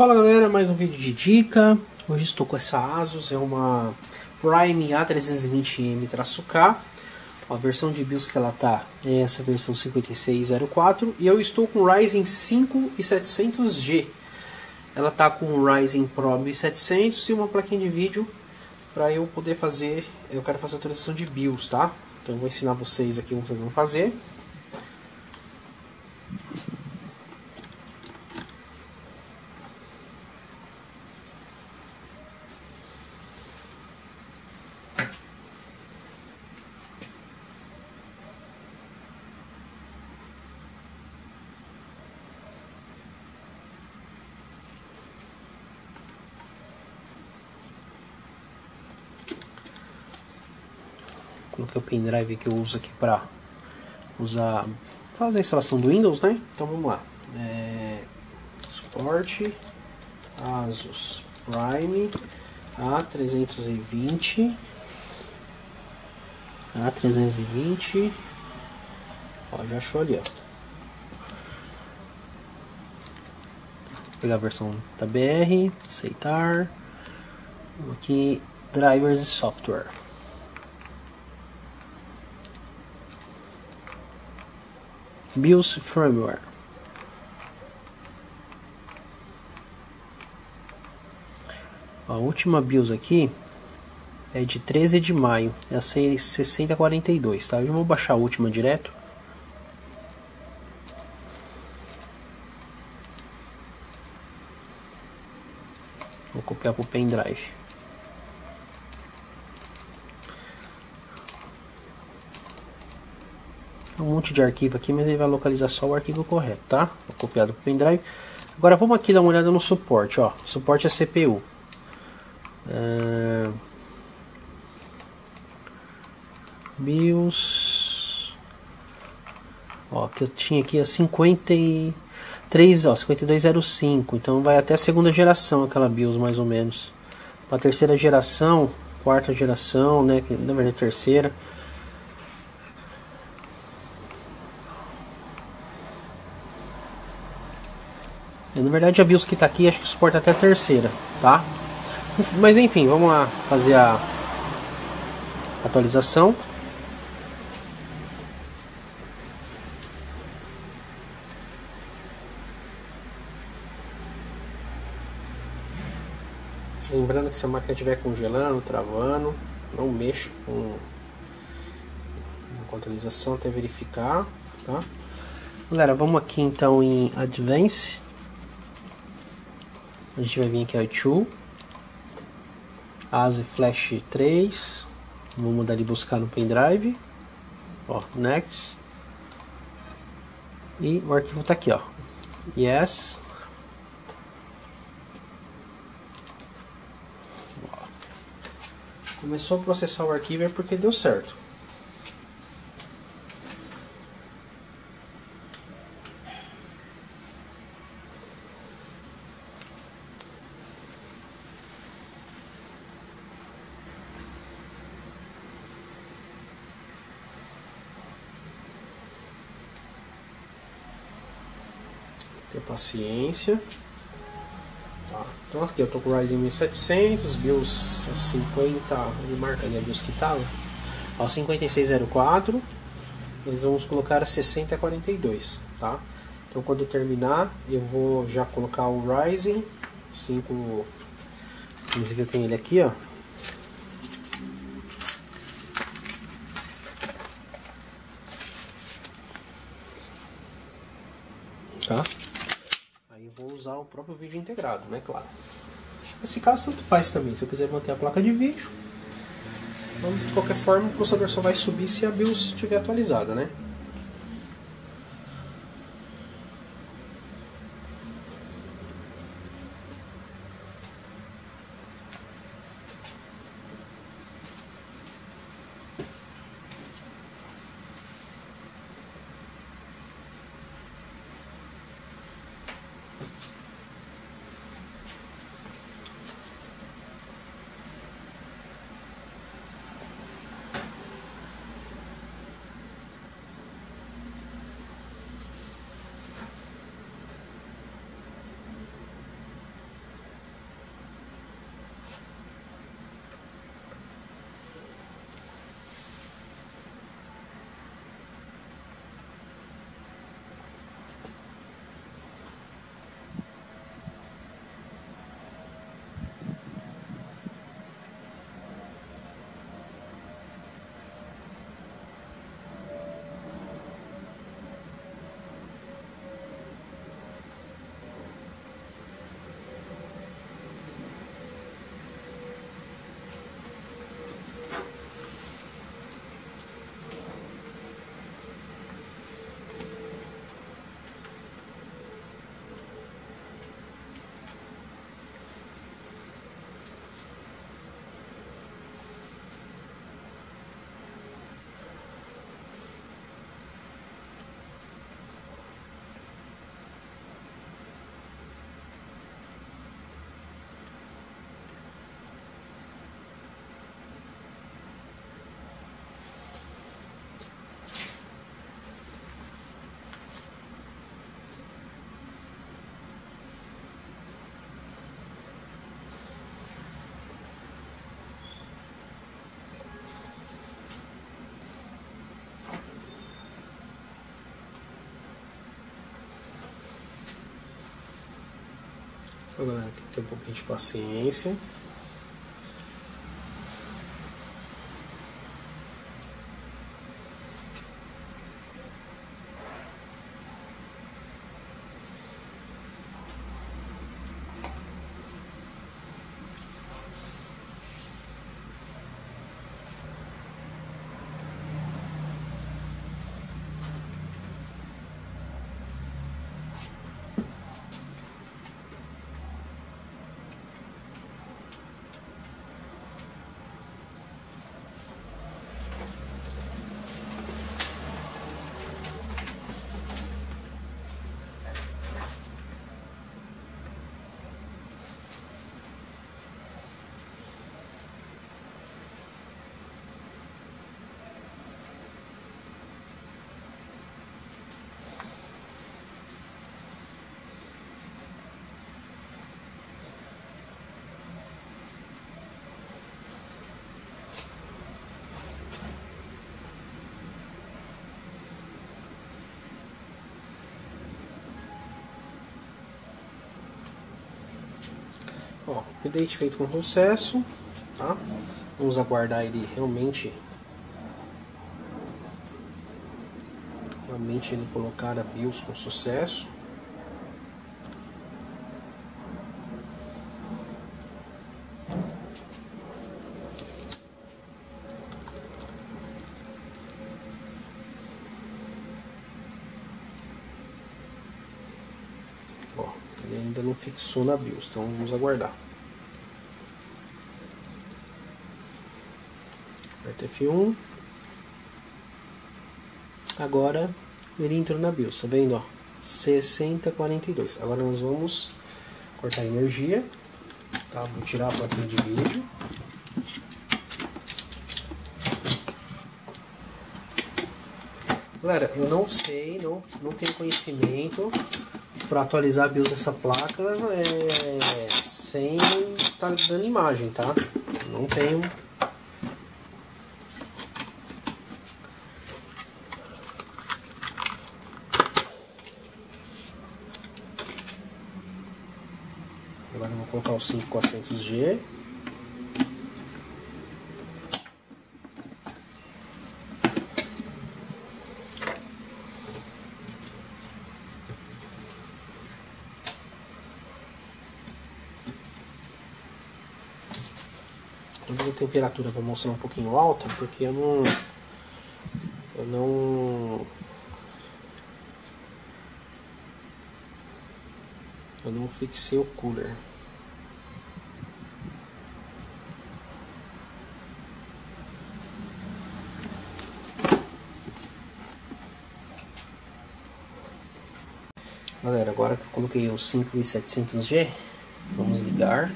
Fala galera, mais um vídeo de dica. Hoje estou com essa Asus, é uma Prime A320M-K. A versão de BIOS que ela tá é essa versão 5604 e eu estou com Ryzen 5 e 700G. Ela tá com Ryzen Pro 1700 e uma plaquinha de vídeo para eu poder fazer, eu quero fazer a atualização de BIOS, tá? Então eu vou ensinar vocês aqui como vocês vão fazer. Coloquei o pendrive que eu uso aqui para usar fazer a instalação do Windows, né? Então vamos lá. É, suporte Asus Prime A320 A320 ó, já achou ali, ó. Vou pegar a versão da BR, aceitar. Aqui drivers e software. BIOS Firmware. A última BIOS aqui é de 13 de maio, é a 6042, tá? Eu vou baixar a última direto. Vou copiar para o pendrive. Um monte de arquivo aqui, mas ele vai localizar só o arquivo correto, tá? Vou copiar do pendrive. Agora vamos aqui dar uma olhada no suporte, ó. Suporte a CPU. É... BIOS. Ó, que eu tinha aqui a 53, ó, 5205. Então vai até a segunda geração aquela BIOS mais ou menos. Para terceira geração, quarta geração, né, na verdade terceira. Na verdade a BIOS que está aqui acho que suporta até a terceira, tá? Mas enfim, vamos lá fazer a atualização. Lembrando que se a máquina estiver congelando, travando, não mexa com, a atualização até verificar, tá? Galera, vamos aqui então em Advance. A gente vai vir aqui ao Tool. ASE Flash 3. Vamos mudar de buscar no pendrive. Ó, Next. E o arquivo está aqui, ó. Yes. Começou a processar o arquivo é porque deu certo. Ter paciência. Tá. Então aqui eu tô com o Ryzen 1700, BIOS 50, ele marca ali a BIOS que tava. Ó, 5604, nós vamos colocar a 6042, tá? Então quando terminar, eu vou já colocar o Ryzen 5, inclusive eu tenho ele aqui, ó. Tá? Usar o próprio vídeo integrado, né? Claro. Nesse caso, tanto faz também. Se eu quiser manter a placa de vídeo, de qualquer forma, o processador só vai subir se a BIOS estiver atualizada, né? Agora tem que ter um pouquinho de paciência. Ó, update feito com sucesso, tá? Vamos aguardar ele realmente realmente ele colocar a BIOS com sucesso. Ele ainda não fixou na BIOS, então vamos aguardar. Aperta F1. Agora ele entrou na BIOS, tá vendo? Ó, 6042. Agora nós vamos cortar a energia. Tá? Vou tirar a plaquinha de vídeo. Galera, eu não sei, não, não tenho conhecimento para atualizar a BIOS dessa placa é, sem estar tá dando imagem, tá? Não tenho. Agora eu vou colocar o 5400G. Talvez a temperatura vai mostrar um pouquinho alta, porque eu não. Eu não. Eu não fixei o cooler. Galera, agora que eu coloquei o 5700G, vamos ligar.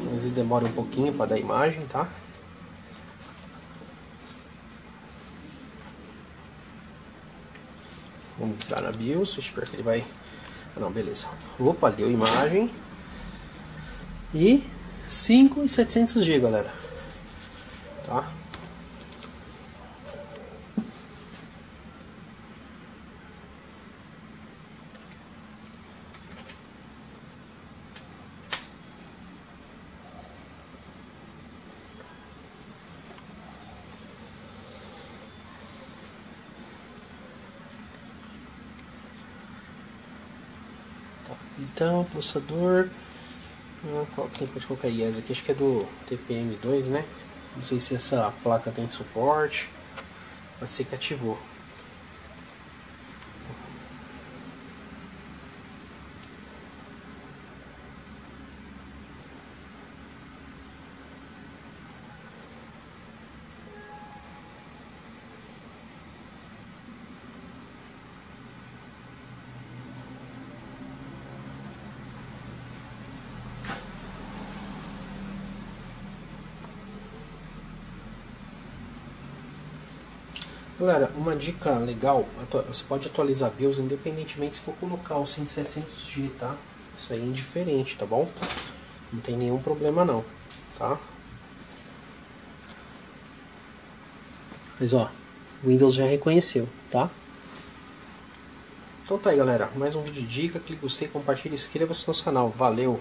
Talvez demore um pouquinho para dar imagem, tá? Vamos entrar na BIOS, espero que ele vai... Ah, não, beleza. Opa, deu imagem. E 5,700G, galera. Tá? Então, processador. Ah, qual que pode colocar? Essa aqui acho que é do TPM2, né? Não sei se essa placa tem suporte. Pode ser que ativou. Galera, uma dica legal, você pode atualizar BIOS independentemente se for colocar o 5700G, tá? Isso aí é indiferente, tá bom? Não tem nenhum problema não, tá? Mas ó, Windows já reconheceu, tá? Então tá aí galera, mais um vídeo de dica, clique gostei, compartilhe, inscreva-se no nosso canal, valeu!